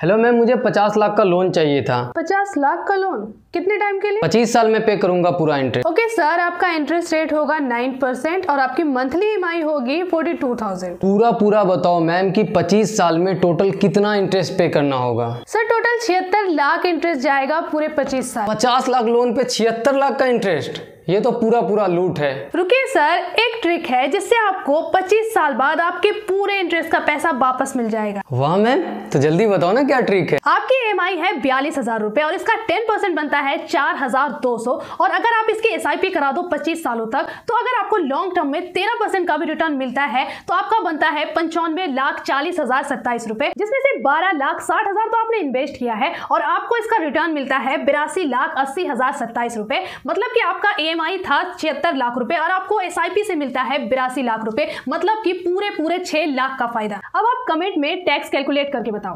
Hello ma'am मुझे पचास लाख का लोन चाहिए था। पचास लाख का लोन कितने टाइम के लिए? पच्चीस साल में पे करूँगा पूरा इंटरेस्ट ओके सर आपका इंटरेस्ट रेट होगा नाइन परसेंट और आपकी मंथली ई होगी फोर्टी टू थाउज़ेंड पूरा पूरा बताओ मैम कि पच्चीस साल में टोटल कितना इंटरेस्ट पे करना होगा। सर टोटल छिहत्तर लाख इंटरेस्ट जाएगा पूरे पच्चीस साल। पचास लाख लोन पे छिहत्तर लाख का इंटरेस्ट ये तो पूरा पूरा लूट है। रुके सर एक ट्रिक है जिससे आपको 25 साल बाद आपके पूरे इंटरेस्ट का पैसा वापस मिल जाएगा। वाह मैम तो जल्दी बताओ ना क्या ट्रिक है? आपकी ई है बयालीस हज़ार रूपए और इसका 10 परसेंट बनता है चार हज़ार दो सौ। और अगर आप इसकी एस करा दो 25 सालों तक तो अगर आपको लॉन्ग टर्म में 13 परसेंट का भी रिटर्न मिलता है तो आपका बनता है पंचानवे लाख चालीस हज़ार सत्ताईस रूपए जिसमें से बारह लाख साठ हज़ार तो आपने इन्वेस्ट किया है और आपको इसका रिटर्न मिलता है बिरासी लाख अस्सी हज़ार सत्ताईस रूपए मतलब की आपका ई ई था छिहत्तर लाख रुपए और आपको एसआईपी से मिलता है बिरासी लाख रुपए मतलब कि पूरे पूरे छह लाख का फ़ायदा। अब आप कमेंट में टैक्स कैलकुलेट करके बताओ।